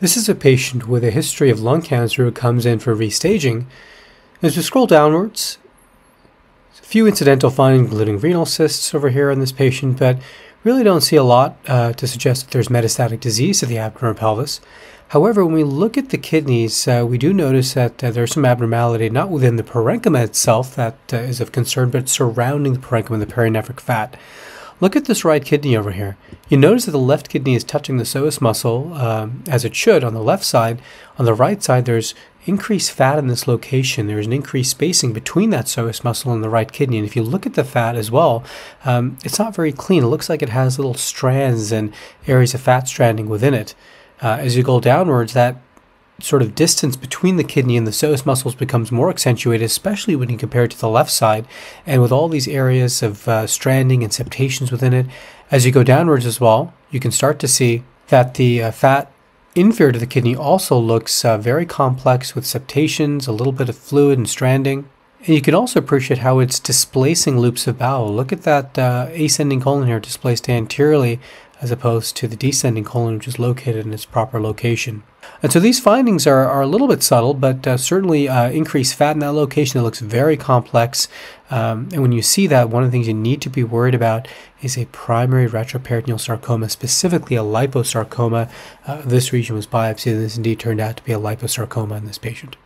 This is a patient with a history of lung cancer who comes in for restaging. As we scroll downwards, a few incidental findings, including renal cysts over here in this patient, but really don't see a lot uh, to suggest that there's metastatic disease to the abdomen or pelvis. However, when we look at the kidneys, uh, we do notice that uh, there's some abnormality not within the parenchyma itself that uh, is of concern, but surrounding the parenchyma, the perinephric fat. Look at this right kidney over here. You notice that the left kidney is touching the psoas muscle um, as it should on the left side. On the right side, there's increased fat in this location. There's an increased spacing between that psoas muscle and the right kidney. And if you look at the fat as well, um, it's not very clean. It looks like it has little strands and areas of fat stranding within it. Uh, as you go downwards, that sort of distance between the kidney and the psoas muscles becomes more accentuated, especially when you compare it to the left side. And with all these areas of uh, stranding and septations within it, as you go downwards as well, you can start to see that the uh, fat inferior to the kidney also looks uh, very complex with septations, a little bit of fluid and stranding. And you can also appreciate how it's displacing loops of bowel. Look at that uh, ascending colon here displaced anteriorly as opposed to the descending colon, which is located in its proper location. And so these findings are, are a little bit subtle, but uh, certainly uh, increased fat in that location. It looks very complex. Um, and when you see that, one of the things you need to be worried about is a primary retroperitoneal sarcoma, specifically a liposarcoma. Uh, this region was biopsied, and this indeed turned out to be a liposarcoma in this patient.